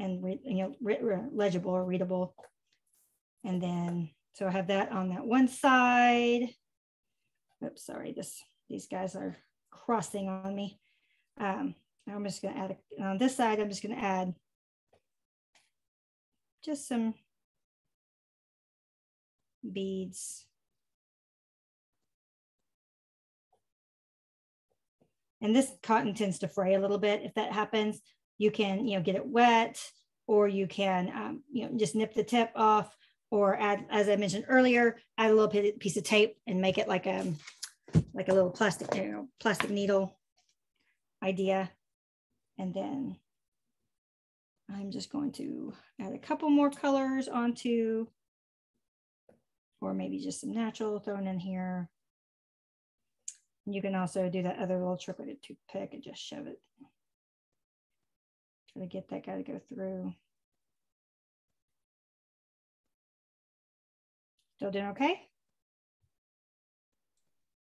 and you know legible or readable. And then so I have that on that one side. Oops, sorry, this these guys are crossing on me. Um, I'm just going to add, a, on this side, I'm just going to add just some beads. And this cotton tends to fray a little bit. If that happens, you can, you know, get it wet or you can, um, you know, just nip the tip off or add, as I mentioned earlier, add a little piece of tape and make it like a, um, like a little plastic, you know, plastic needle idea. And then I'm just going to add a couple more colors onto, or maybe just some natural thrown in here. You can also do that other little trick with a toothpick and just shove it. Try to get that guy to go through. Still doing okay?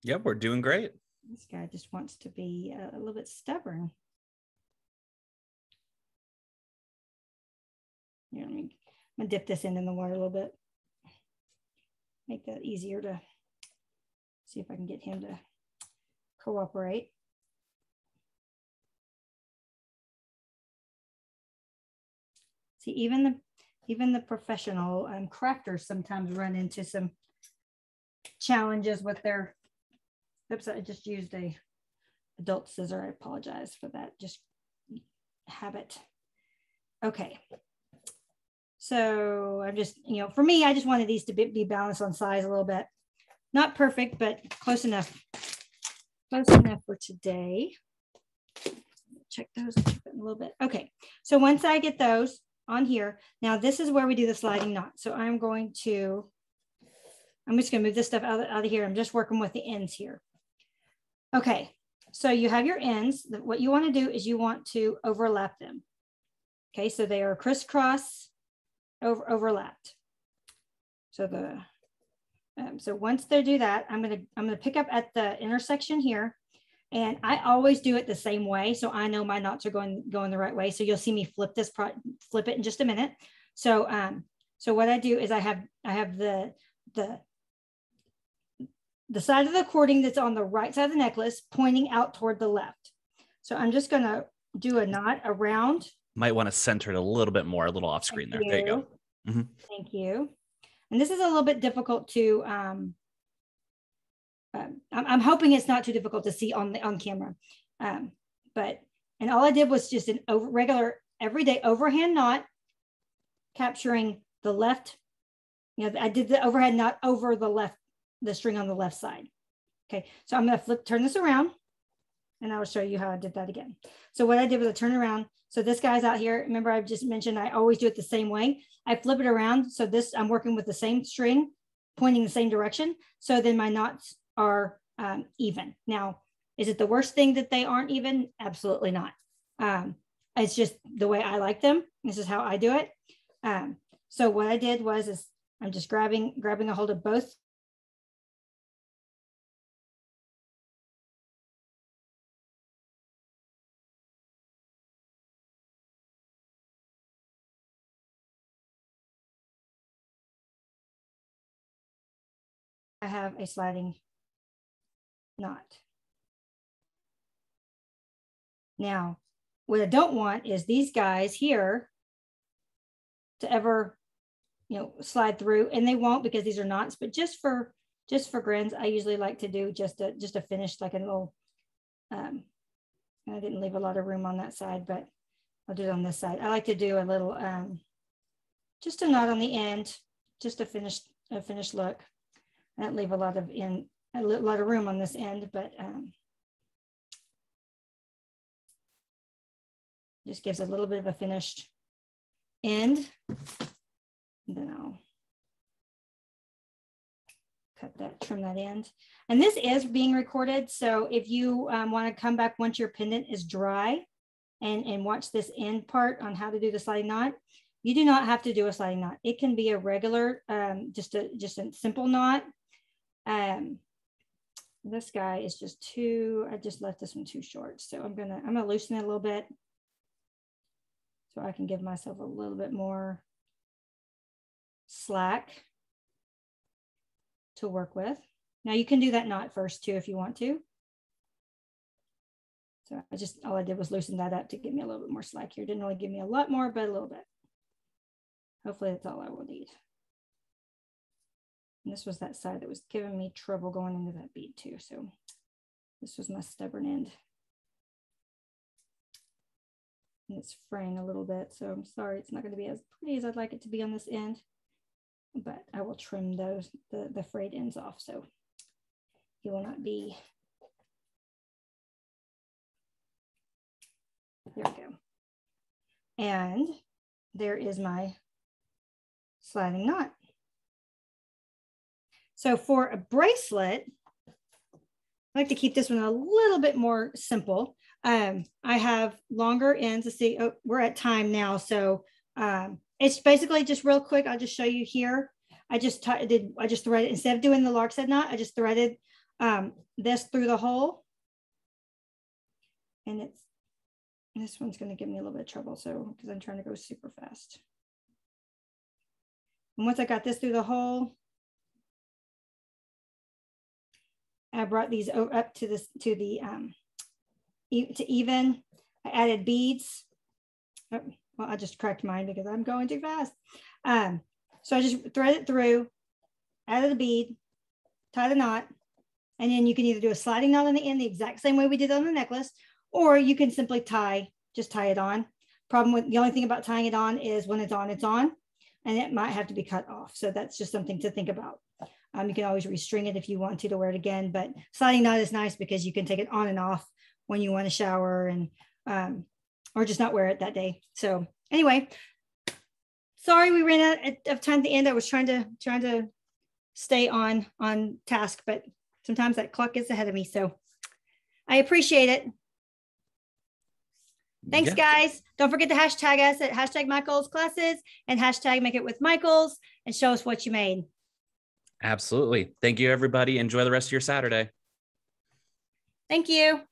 Yep, we're doing great. This guy just wants to be a, a little bit stubborn. Here, let me, I'm gonna dip this in in the water a little bit. Make that easier to see if I can get him to cooperate. See, even the even the professional um, crafters sometimes run into some challenges with their Oops, I just used a adult scissor. I apologize for that. Just habit. Okay. So I'm just, you know, for me, I just wanted these to be, be balanced on size a little bit. Not perfect, but close enough. Close enough for today. Check those a little bit. Okay. So once I get those, on here. Now this is where we do the sliding knot. So I'm going to, I'm just gonna move this stuff out of, out of here. I'm just working with the ends here. Okay, so you have your ends. What you wanna do is you want to overlap them. Okay, so they are crisscross over, overlapped. So the, um, so once they do that, I'm gonna, I'm gonna pick up at the intersection here and I always do it the same way. So I know my knots are going, going the right way. So you'll see me flip this, pro flip it in just a minute. So, um, so what I do is I have, I have the, the, the side of the cording that's on the right side of the necklace pointing out toward the left. So I'm just going to do a knot around. Might want to center it a little bit more, a little off screen Thank there. You. There you go. Mm -hmm. Thank you. And this is a little bit difficult to, um, um, I'm, I'm, hoping it's not too difficult to see on the on camera. Um, but and all I did was just an over, regular everyday overhand knot, capturing the left. You know, I did the overhead knot over the left, the string on the left side. Okay, so I'm to flip, turn this around, and I will show you how I did that again. So what I did was I turn around. So this guy's out here. Remember, I've just mentioned I always do it the same way. I flip it around. So this I'm working with the same string, pointing the same direction. So then my knots are um, even. Now, is it the worst thing that they aren't even? Absolutely not. Um, it's just the way I like them. This is how I do it. Um, so what I did was is I'm just grabbing grabbing a hold of both I have a sliding knot. Now, what I don't want is these guys here to ever, you know, slide through and they won't because these are knots, but just for, just for grins, I usually like to do just a, just a finish, like a little, um, I didn't leave a lot of room on that side, but I'll do it on this side. I like to do a little, um, just a knot on the end, just a finished, a finished look. I don't leave a lot of in, a lot of room on this end, but um, just gives a little bit of a finished end. And then I'll cut that, trim that end. And this is being recorded. So if you um, want to come back once your pendant is dry and, and watch this end part on how to do the sliding knot, you do not have to do a sliding knot. It can be a regular, um, just a just a simple knot. Um, this guy is just too, I just left this one too short. So I'm gonna, I'm gonna loosen it a little bit so I can give myself a little bit more slack to work with. Now you can do that knot first too if you want to. So I just, all I did was loosen that up to give me a little bit more slack here. Didn't really give me a lot more, but a little bit. Hopefully that's all I will need. And this was that side that was giving me trouble going into that bead too. So this was my stubborn end. And it's fraying a little bit. So I'm sorry, it's not gonna be as pretty as I'd like it to be on this end, but I will trim those, the, the frayed ends off. So he will not be, there we go. And there is my sliding knot. So for a bracelet, I like to keep this one a little bit more simple. Um, I have longer ends. Let's see, oh, we're at time now. So um, it's basically just real quick. I'll just show you here. I just did, I just threaded, instead of doing the lark's head knot, I just threaded um, this through the hole. And it's, this one's gonna give me a little bit of trouble. So, because I'm trying to go super fast. And once I got this through the hole, I brought these up to this to the um, to even. I added beads. Oh, well, I just cracked mine because I'm going too fast. Um, so I just thread it through, added a bead, tie the knot, and then you can either do a sliding knot on the end the exact same way we did on the necklace, or you can simply tie, just tie it on. Problem with the only thing about tying it on is when it's on, it's on, and it might have to be cut off. So that's just something to think about. Um, you can always restring it if you want to to wear it again, but sliding knot is nice because you can take it on and off when you want to shower and um, or just not wear it that day. So anyway, sorry we ran out of time at the end. I was trying to trying to stay on on task, but sometimes that clock gets ahead of me. So I appreciate it. Thanks, yeah. guys. Don't forget to hashtag us at hashtag Michaels classes and hashtag make it with Michaels and show us what you made. Absolutely. Thank you, everybody. Enjoy the rest of your Saturday. Thank you.